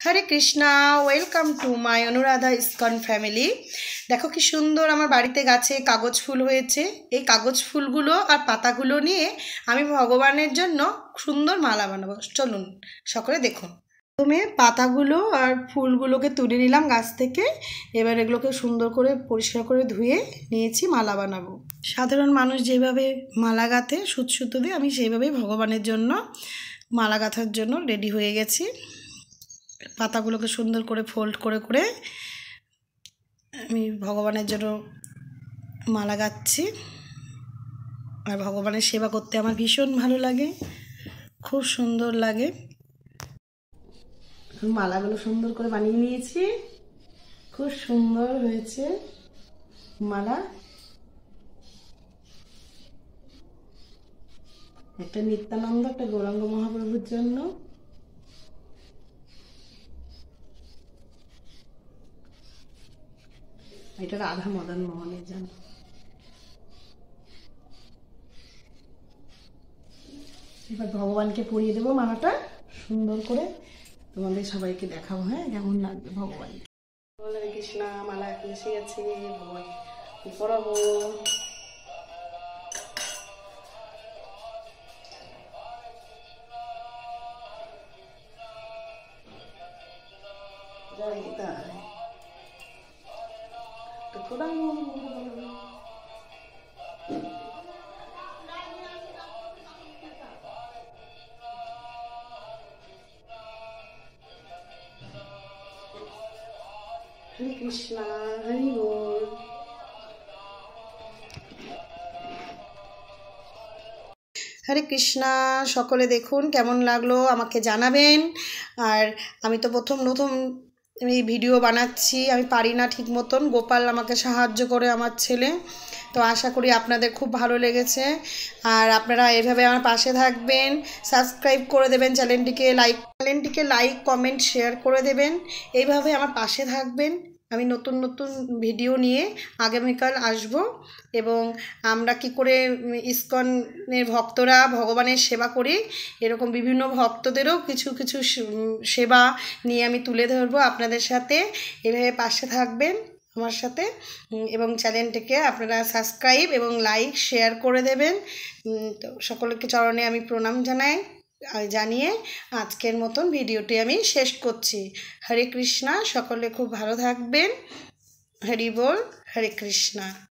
Hare Krishna welcome to my Anuradha ISKCON family দেখো কি সুন্দর আমার বাড়িতে গাছে কাগজ ফুল হয়েছে। এই কাগজ ফুলগুলো আর পাতাগুলো নিয়ে আমি ভগবানের জন্য সুন্দর মালা বানাবো। চলুন সকলে দেখুন। প্রথমে পাতাগুলো আর ফুলগুলোকে তুলে নিলাম গাছ থেকে। এবার এগুলোকে সুন্দর করে পরিষ্কার করে ধুয়ে নিয়েছি মালা বানাবো। সাধারণ মানুষ যেভাবে মালা গাঁথে, সুত দিয়ে আমি সেইভাবেই ভগবানের জন্য মালা গাঁথার জন্য রেডি হয়ে গেছি। পাতাগুলোকে সুন্দর করে ফোল্ড করে করে আমি ভগবানের জন্য মালা গাচ্ছি। আর ভগবানের সেবা করতে আমার ভীষণ ভালো লাগে, খুব সুন্দর লাগে। মালাগুলো সুন্দর করে বানিয়ে নিয়েছি। খুব সুন্দর হয়েছে মালা। একটা নিত্যানন্দ, একটা গৌরাঙ্গ মহাপ্রভুর জন্য। এটা রাধা মদন মোহনের জন্য এবার ভগবানকে পরিয়ে দেবো মালাটা সুন্দর করে তোমাদের সবাইকে দেখাবো হ্যাঁ কেমন লাগবে ভগবান কৃষ্ণ মালা এসে গেছে ভগবান জয় তাই বল হরে কৃষ্ণা সকলে দেখুন কেমন লাগল আমাকে জানাবেন। আর আমি তো প্রথম নতুন আমি ভিডিও বানাচ্ছি, আমি পারি না ঠিক মতন। গোপাল আমাকে সাহায্য করে আমার ছেলে। তো আশা করি আপনাদের খুব ভালো লেগেছে। আর আপনারা এভাবে আমার পাশে থাকবেন। সাবস্ক্রাইব করে দেবেন চ্যানেলটিকে, লাইক চ্যানেলটিকে লাইক, কমেন্ট, শেয়ার করে দেবেন। এইভাবে আমার পাশে থাকবেন। আমি নতুন নতুন ভিডিও নিয়ে আগামীকাল আসব এবং আমরা কি করে ইস্কনের ভক্তরা ভগবানের সেবা করি, এরকম বিভিন্ন ভক্তদেরও কিছু কিছু সেবা নিয়ে আমি তুলে ধরবো আপনাদের সাথে। এভাবে পাশে থাকবেন আমার সাথে এবং চ্যানেলটিকে আপনারা সাবস্ক্রাইব এবং লাইক, শেয়ার করে দেবেন। তো সকলকে চরণে আমি প্রণাম জানাই। জানিয়ে আজকের মতন ভিডিওটি আমি শেষ করছি। হরে কৃষ্ণা, সকলে খুব ভালো থাকবেন। হরি বল, হরে কৃষ্ণা।